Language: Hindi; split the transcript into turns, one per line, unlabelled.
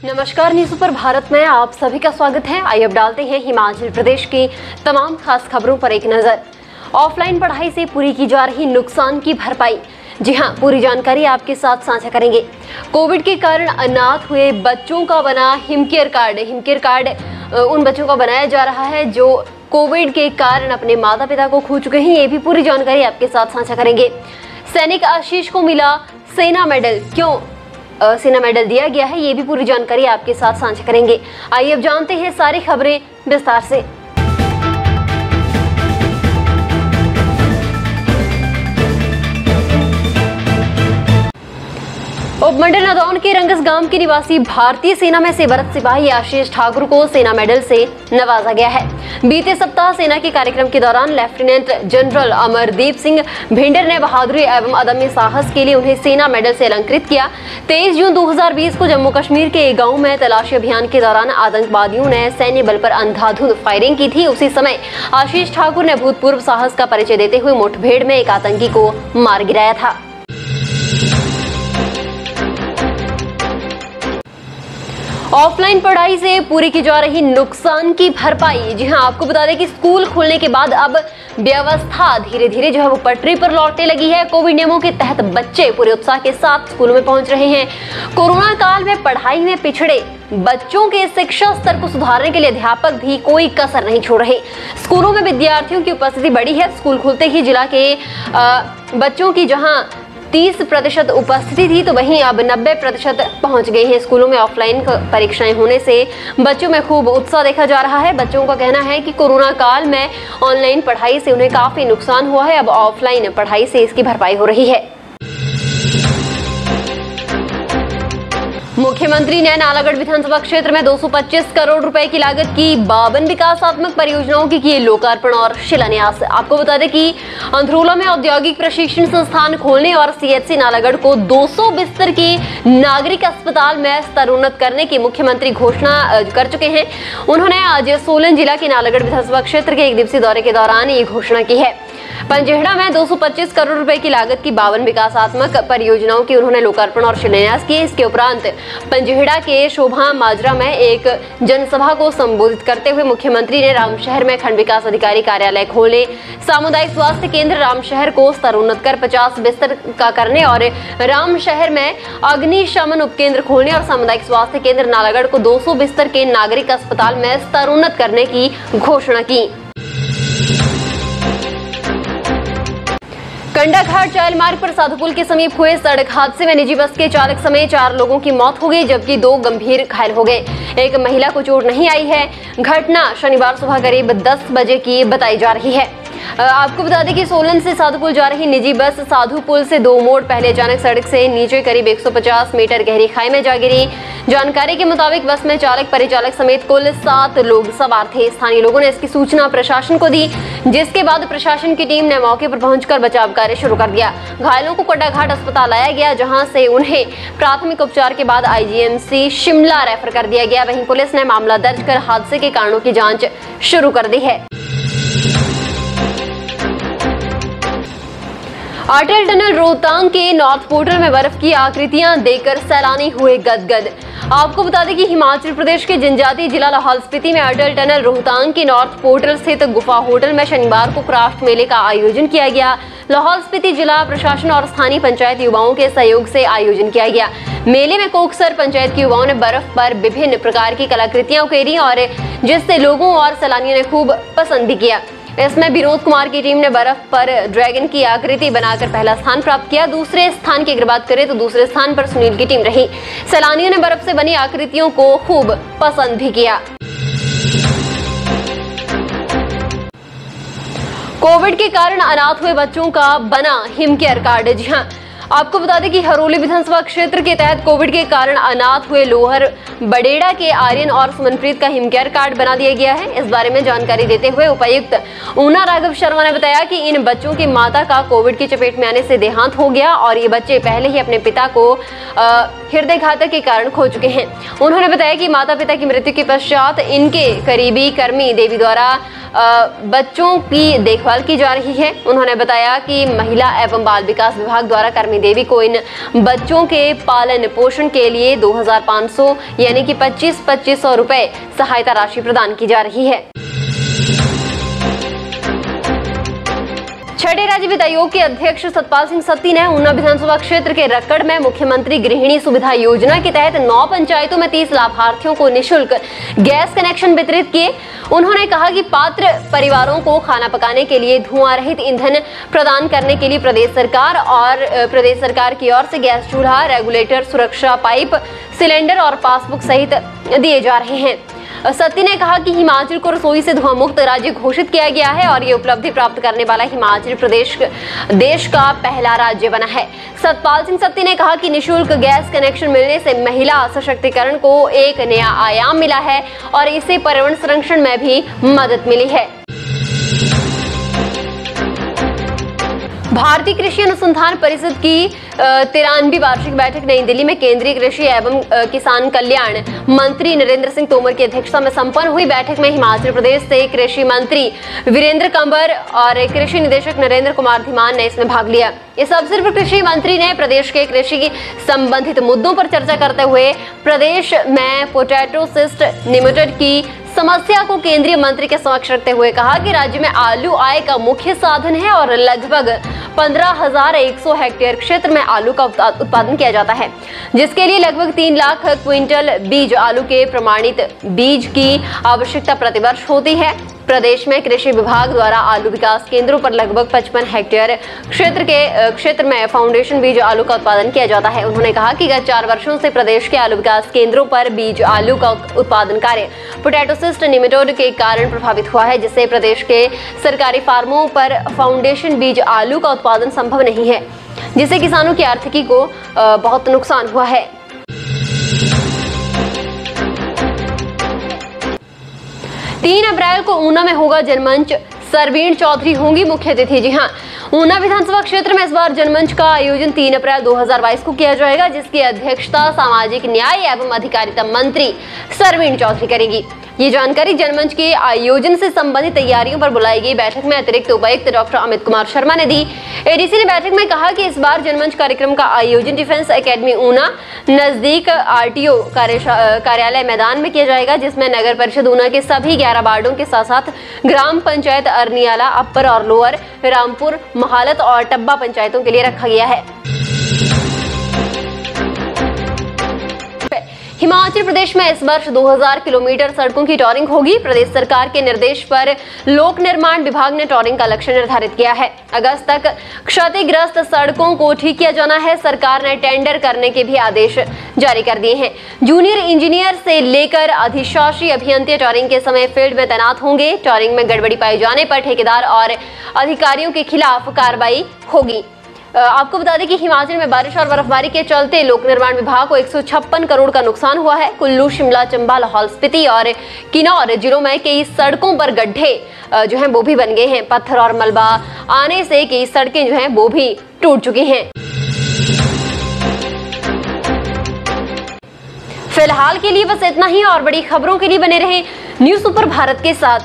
नमस्कार, न्यूज़ पर भारत में आप सभी का स्वागत है। आइए अब डालते हैं हिमाचल प्रदेश की तमाम खास खबरों पर एक नज़र। ऑफलाइन पढ़ाई से पूरी की जा रही नुकसान की भरपाई। जी हाँ पूरी जानकारी आपके साथ साझा करेंगे। कोविड के कारण अनाथ हुए बच्चों का बना हिमकेयर कार्ड। हिमकेयर कार्ड उन बच्चों का बनाया जा रहा है जो कोविड के कारण अपने माता पिता को खो चुके हैं। ये भी पूरी जानकारी आपके साथ साझा करेंगे। सैनिक आशीष को मिला सेना मेडल। क्यों? सेना मेडल दिया गया है। ये भी पूरी जानकारी आपके साथ साझा करेंगे। आइए अब जानते हैं सारी खबरें विस्तार से। उपमंडल नदौन के रंगस गाँव के निवासी भारतीय सेना में सेवारत सिपाही आशीष ठाकुर को सेना मेडल से नवाजा गया है। बीते सप्ताह सेना के कार्यक्रम के दौरान लेफ्टिनेंट जनरल अमरदीप सिंह भिंडर ने बहादुरी एवं अदम्य साहस के लिए उन्हें सेना मेडल से अलंकृत किया। 23 जून 2020 को जम्मू कश्मीर के एक गाँव में तलाशी अभियान के दौरान आतंकवादियों ने सैन्य बल पर अंधाधुंध फायरिंग की थी। उसी समय आशीष ठाकुर ने भूतपूर्व साहस का परिचय देते हुए मुठभेड़ में एक आतंकी को मार गिराया था। ऑफलाइन पढ़ाई से पूरी की जा रही नुकसान की भरपाई। जी हाँ आपको बता दें कि स्कूल खुलने के बाद अब व्यवस्था धीरे धीरे जो है वो पटरी पर लौटने लगी है। कोविड नियमों के तहत बच्चे पूरे उत्साह के साथ स्कूलों में पहुँच रहे हैं। कोरोना काल में पढ़ाई में पिछड़े बच्चों के शिक्षा स्तर को सुधारने के लिए अध्यापक भी कोई कसर नहीं छोड़ रहे। स्कूलों में विद्यार्थियों की उपस्थिति बढ़ी है। स्कूल खुलते ही जिला के बच्चों की जहाँ 30 प्रतिशत उपस्थिति थी तो वहीं अब 90 प्रतिशत पहुँच गई है स्कूलों में ऑफलाइन परीक्षाएँ होने से। बच्चों में खूब उत्साह देखा जा रहा है। बच्चों का कहना है कि कोरोना काल में ऑनलाइन पढ़ाई से उन्हें काफ़ी नुकसान हुआ है। अब ऑफलाइन पढ़ाई से इसकी भरपाई हो रही है। मुख्यमंत्री ने नालागढ़ विधानसभा क्षेत्र में 225 करोड़ रुपए की लागत की बावन विकासात्मक परियोजनाओं की किए लोकार्पण और शिलान्यास। आपको बता दें कि अंधरोला में औद्योगिक प्रशिक्षण संस्थान खोलने और सीएचसी नालागढ़ को 200 बिस्तर की नागरिक अस्पताल में स्तरोन्नत करने की मुख्यमंत्री घोषणा कर चुके हैं। उन्होंने आज सोलन जिला के नालागढ़ विधानसभा क्षेत्र के एक दिवसीय दौरे के दौरान ये घोषणा की है। पंजेहड़ा में 225 करोड़ रुपए की लागत की बावन विकासात्मक परियोजनाओं की उन्होंने लोकार्पण और शिलान्यास किए। इसके उपरांत पंजेहड़ा के शोभा माजरा में एक जनसभा को संबोधित करते हुए मुख्यमंत्री ने रामशहर में खंड विकास अधिकारी कार्यालय खोलने सामुदायिक स्वास्थ्य केंद्र रामशहर को स्तरोन्नत कर 50 बिस्तर का करने और रामशहर में अग्निशमन उपकेंद्र खोलने और सामुदायिक स्वास्थ्य केंद्र नालागढ़ को 200 बिस्तर के नागरिक अस्पताल में स्तरोन्नत करने की घोषणा की। कंडाघाट चायल मार्ग पर साधुपुल के समीप हुए सड़क हादसे में निजी बस के चालक समेत चार लोगों की मौत हो गई, जबकि दो गंभीर घायल हो गए। एक महिला को चोट नहीं आई है। घटना शनिवार सुबह करीब 10 बजे की बताई जा रही है। आपको बता दें कि सोलन से साधुपुल जा रही निजी बस साधुपुल से दो मोड़ पहले अचानक सड़क से नीचे करीब 150 मीटर गहरी खाई में जा गिरी। जानकारी के मुताबिक बस में चालक, परिचालक समेत कुल सात लोग सवार थे। स्थानीय लोगों ने इसकी सूचना प्रशासन को दी, जिसके बाद प्रशासन की टीम ने मौके पर पहुंचकर बचाव कार्य शुरू कर दिया। घायलों को कोटाघाट अस्पताल लाया गया, जहाँ से उन्हें प्राथमिक उपचार के बाद आईजीएमसी शिमला रेफर कर दिया गया। वहीं पुलिस ने मामला दर्ज कर हादसे के कारणों की जाँच शुरू कर दी है। अटल टनल रोहतांग के नॉर्थ पोर्टल में बर्फ़ की आकृतियाँ देखकर सैलानी हुए गदगद। आपको बता दें कि हिमाचल प्रदेश के जनजातीय जिला लाहौल स्पीति में अटल टनल रोहतांग के नॉर्थ पोर्टल स्थित गुफा होटल में शनिवार को क्राफ्ट मेले का आयोजन किया गया। लाहौल स्पीति जिला प्रशासन और स्थानीय पंचायत युवाओं के सहयोग से आयोजन किया गया। मेले में कोकसर पंचायत के युवाओं ने बर्फ़ पर विभिन्न प्रकार की कलाकृतियाँ उकेरी और जिससे लोगों और सैलानियों ने खूब पसंद भी किया। इसमें विनोद कुमार की टीम ने बर्फ़ पर ड्रैगन की आकृति बनाकर पहला स्थान प्राप्त किया। दूसरे स्थान की अगर बात करें तो दूसरे स्थान पर सुनील की टीम रही। सैलानियों ने बर्फ़ से बनी आकृतियों को खूब पसंद भी किया। कोविड के कारण अनाथ हुए बच्चों का बना हिम केयर कार्ड जी हाँ आपको बता दें कि हरोली विधानसभा क्षेत्र के तहत कोविड के कारण अनाथ हुए लोहर बडेड़ा के आर्यन और सुमनप्रीत का हिमकेयर कार्ड बना दिया गया है। इस बारे में जानकारी देते हुए उपायुक्त ऊना राघव शर्मा ने बताया कि इन बच्चों की माता का कोविड की चपेट में आने से देहांत हो गया और ये बच्चे पहले ही अपने पिता को हृदय घातक के कारण खो चुके हैं। उन्होंने बताया कि माता पिता की मृत्यु के पश्चात इनके करीबी कर्मी देवी द्वारा बच्चों की देखभाल की जा रही है। उन्होंने बताया कि महिला एवं बाल विकास विभाग द्वारा कर्मी देवी को इन बच्चों के पालन पोषण के लिए 2,500 यानी कि 25 पच्चीस सौ रुपए सहायता राशि प्रदान की जा रही है। छठे राज्य वित्त आयोग के अध्यक्ष सतपाल सिंह सत्ती ने ऊना विधानसभा क्षेत्र के रक्कड़ में मुख्यमंत्री गृहिणी सुविधा योजना के तहत नौ पंचायतों में तीस लाभार्थियों को निशुल्क गैस कनेक्शन वितरित किए। उन्होंने कहा कि पात्र परिवारों को खाना पकाने के लिए धुआँ रहित ईंधन प्रदान करने के लिए प्रदेश सरकार और प्रदेश सरकार की ओर से गैस चूल्हा, रेगुलेटर, सुरक्षा पाइप, सिलेंडर और पासबुक सहित दिए जा रहे हैं। सत्ती ने कहा कि हिमाचल को रसोई से धुआँ मुक्त राज्य घोषित किया गया है और ये उपलब्धि प्राप्त करने वाला हिमाचल प्रदेश, देश का पहला राज्य बना है। सतपाल सिंह सत्ती ने कहा कि निशुल्क गैस कनेक्शन मिलने से महिला सशक्तिकरण को एक नया आयाम मिला है और इसे पर्यावरण संरक्षण में भी मदद मिली है। भारतीय कृषि अनुसंधान परिषद की तिरानवी वार्षिक बैठक नई दिल्ली में केंद्रीय कृषि एवं किसान कल्याण मंत्री नरेंद्र सिंह तोमर की अध्यक्षता में संपन्न हुई बैठक में हिमाचल प्रदेश से कृषि मंत्री वीरेंद्र कंवर और कृषि निदेशक नरेंद्र कुमार धीमान ने इसमें भाग लिया। इस अवसर पर कृषि मंत्री ने प्रदेश के कृषि संबंधित मुद्दों पर चर्चा करते हुए प्रदेश में पोटैटो सिस्ट लिमिटेड की समस्या को केंद्रीय मंत्री के समक्ष रखते हुए कहा कि राज्य में आलू आय का मुख्य साधन है और लगभग पंद्रह हज़ार एक सौ हेक्टेयर क्षेत्र में आलू का उत्पादन किया जाता है। जिसके लिए लगभग तीन लाख क्विंटल बीज आलू के प्रमाणित बीज की आवश्यकता प्रतिवर्ष होती है। प्रदेश में कृषि विभाग द्वारा आलू विकास केंद्रों पर लगभग 55 हेक्टेयर क्षेत्र के क्षेत्र में फाउंडेशन बीज आलू का उत्पादन किया जाता है। उन्होंने कहा कि गत चार वर्षों से प्रदेश के आलू विकास केंद्रों पर बीज आलू का उत्पादन कार्य पोटैटोसिस्ट निमेटोड के कारण प्रभावित हुआ है, जिससे प्रदेश के सरकारी फार्मों पर फाउंडेशन बीज आलू का उत्पादन संभव नहीं है, जिससे किसानों की आर्थिकी को बहुत नुकसान हुआ है। तीन अप्रैल को ऊना में होगा जनमंच। सरवीण चौधरी होंगी मुख्य अतिथि। जी हाँ ऊना विधानसभा क्षेत्र में इस बार जनमंच का आयोजन 3 अप्रैल 2022 को किया जाएगा, जिसकी अध्यक्षता सामाजिक न्याय एवं अधिकारिता मंत्री सरवीण चौधरी करेगी। ये जानकारी जनमंच के आयोजन से संबंधित तैयारियों पर बुलाई गई बैठक में अतिरिक्त उपायुक्त डॉक्टर अमित कुमार शर्मा ने दी। एडीसी ने बैठक में कहा कि इस बार जनमंच कार्यक्रम का आयोजन डिफेंस एकेडमी ऊना नज़दीक आरटीओ कार्यालय मैदान में किया जाएगा, जिसमें नगर परिषद ऊना के सभी ग्यारह वार्डों के साथ साथ ग्राम पंचायत अरनियाला अपर और लोअर, रामपुर, महालत और टब्बा पंचायतों के लिए रखा गया है। हिमाचल प्रदेश में इस वर्ष 2000 किलोमीटर सड़कों की टॉरिंग होगी। प्रदेश सरकार के निर्देश पर लोक निर्माण विभाग ने टॉरिंग का लक्ष्य निर्धारित किया है। अगस्त तक क्षतिग्रस्त सड़कों को ठीक किया जाना है। सरकार ने टेंडर करने के भी आदेश जारी कर दिए हैं। जूनियर इंजीनियर से लेकर अधिशासी अभियंता टॉरिंग के समय फ़ील्ड में तैनात होंगे। टॉरिंग में गड़बड़ी पाए जाने पर ठेकेदार और अधिकारियों के खिलाफ कार्रवाई होगी। आपको बता दें कि हिमाचल में बारिश और बर्फबारी के चलते लोक निर्माण विभाग को एक सौ छप्पन करोड़ का नुकसान हुआ है। कुल्लू, शिमला चंबा लाहौल स्पीति और किन्नौर जिलों में कई सड़कों पर गड्ढे जो हैं, वो भी बन गए हैं। पत्थर और मलबा आने से कई सड़कें जो हैं, वो भी टूट चुकी हैं। फ़िलहाल के लिए बस इतना ही और बड़ी खबरों के लिए बने रहे न्यूज़ सुपर भारत के साथ।